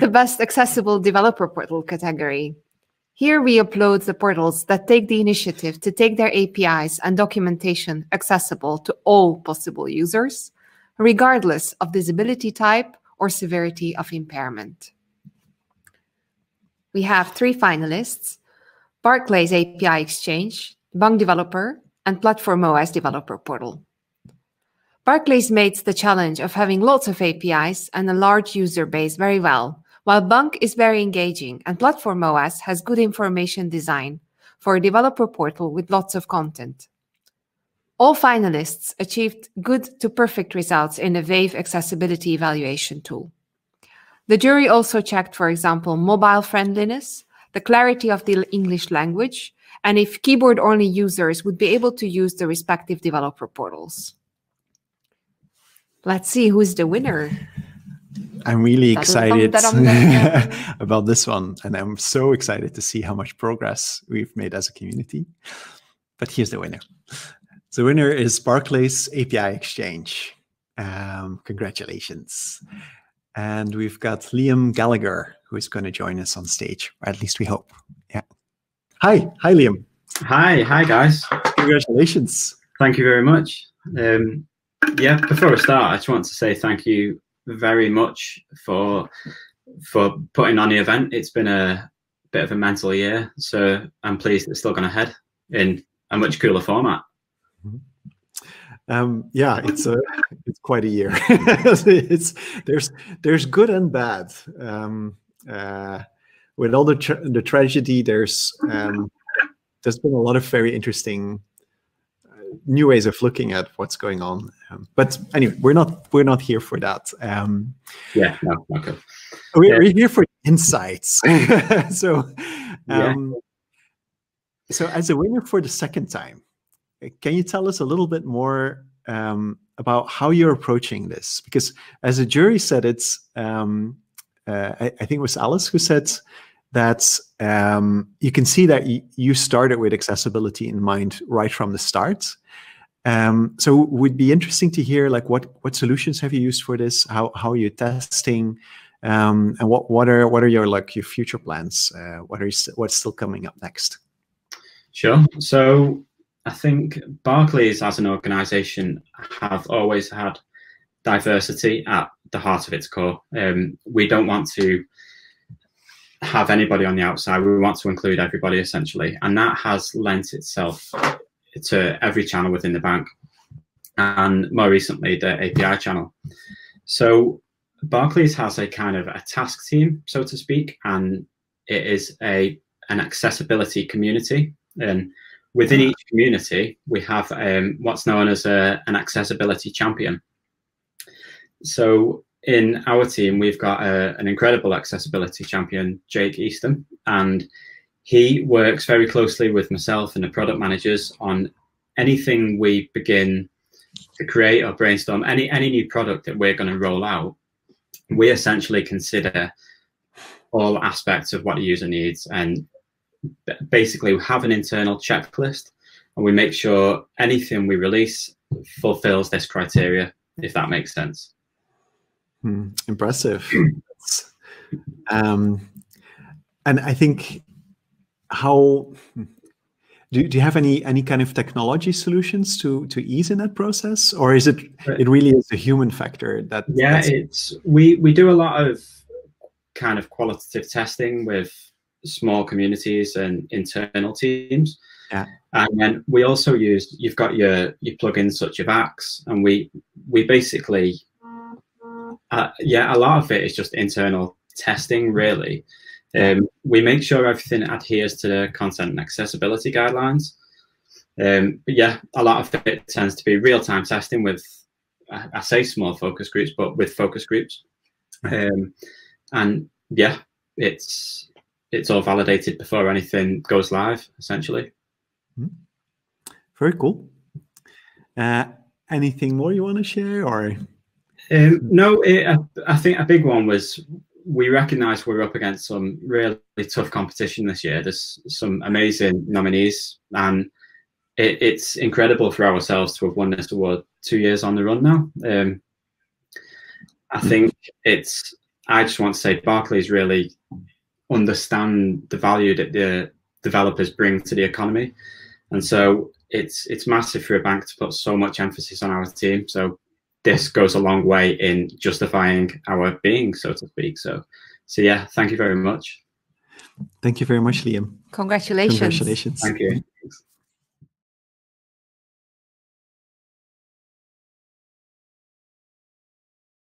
the best accessible developer portal category. Here we upload the portals that take the initiative to take their APIs and documentation accessible to all possible users, regardless of disability type or severity of impairment. We have three finalists, Barclays API Exchange, Bank Developer, and Platform OS Developer Portal. Barclays makes the challenge of having lots of APIs and a large user base very well, while Bank is very engaging and Platform OS has good information design for a developer portal with lots of content. All finalists achieved good to perfect results in the Wave accessibility evaluation tool. The jury also checked, for example, mobile friendliness, the clarity of the English language, and if keyboard-only users would be able to use the respective developer portals. Let's see who's the winner. I'm really excited about this one, and I'm so excited to see how much progress we've made as a community. But here's the winner. The winner is Barclays API Exchange. Um, congratulations. And we've got Liam Gallagher, who is going to join us on stage, or at least we hope. Yeah. Hi. Hi, Liam. Hi. Hi, guys. Congratulations. Thank you very much. Um, yeah, before I start, I just want to say thank you very much for for putting on the event. It's been a bit of a mental year, so I'm pleased it's still going ahead in a much cooler format. Mm-hmm. Um, yeah, it's a it's quite a year. it's there's there's good and bad. Um, uh, with all the tra the tragedy, there's um, there's been a lot of very interesting new ways of looking at what's going on. Um, but anyway, we're not we're not here for that. Um, yeah, no, okay. We're, yeah. here for insights. so, um, yeah. so as a winner for the second time, can you tell us a little bit more um, about how you're approaching this? Because as a jury said, it's um, uh, I, I think it was Alice who said that um, you can see that you started with accessibility in mind right from the start. Um, so it would be interesting to hear like what what solutions have you used for this? How how are you testing? Um, and what what are what are your like your future plans? Uh, what are what's still coming up next? Sure. So I think Barclays as an organisation have always had diversity at the heart of its core. Um, we don't want to have anybody on the outside. We want to include everybody essentially, and that has lent itself to every channel within the bank, and more recently the API channel. So Barclays has a kind of a task team, so to speak, and it is a an accessibility community. And within each community, we have um, what's known as a, an accessibility champion. So in our team, we've got a, an incredible accessibility champion, Jake Easton, and he works very closely with myself and the product managers on anything we begin to create or brainstorm, any, any new product that we're going to roll out. We essentially consider all aspects of what the user needs and basically we have an internal checklist and we make sure anything we release fulfills this criteria, if that makes sense. Hmm, impressive. um, and I think how do, do you have any any kind of technology solutions to to ease in that process? Or is it it really is a human factor that yeah it's we we do a lot of kind of qualitative testing with small communities and internal teams. Yeah. And then we also use you've got your your plugins such as axe and we we basically uh, yeah a lot of it is just internal testing really um, we make sure everything adheres to the content and accessibility guidelines. Um, but yeah, a lot of it tends to be real-time testing with, I say small focus groups, but with focus groups. Um, and yeah, it's it's all validated before anything goes live, essentially. Hmm. Very cool. Uh, anything more you want to share, or? Um, no, it, I, I think a big one was we recognise we're up against some really tough competition this year. There's some amazing nominees, and it, it's incredible for ourselves to have won this award two years on the run now. Um, I think it's I just want to say Barclays really understand the value that the developers bring to the economy, and so it's it's massive for a bank to put so much emphasis on our team. So this goes a long way in justifying our being, so to speak. So, so yeah, thank you very much. Thank you very much, Liam. Congratulations. Congratulations. Thank you.